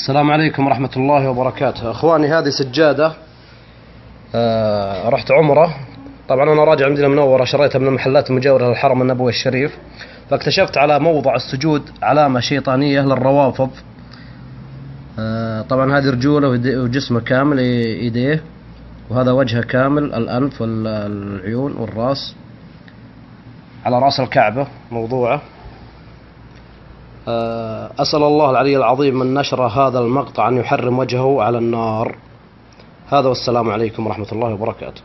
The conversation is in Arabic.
السلام عليكم ورحمة الله وبركاته. أخواني هذه سجادة آه رحت عمرة. طبعا أنا راجع المدينة المنورة شريتها من المحلات المجاورة للحرم النبوي الشريف. فاكتشفت على موضع السجود علامة شيطانية للروافض. آه طبعا هذه رجولة وجسمه كامل ي- يديه وهذا وجهه كامل الأنف والعيون والرأس. على رأس الكعبة موضوعة. أسأل الله العلي العظيم من نشر هذا المقطع أن يحرم وجهه على النار. هذا والسلام عليكم ورحمة الله وبركاته.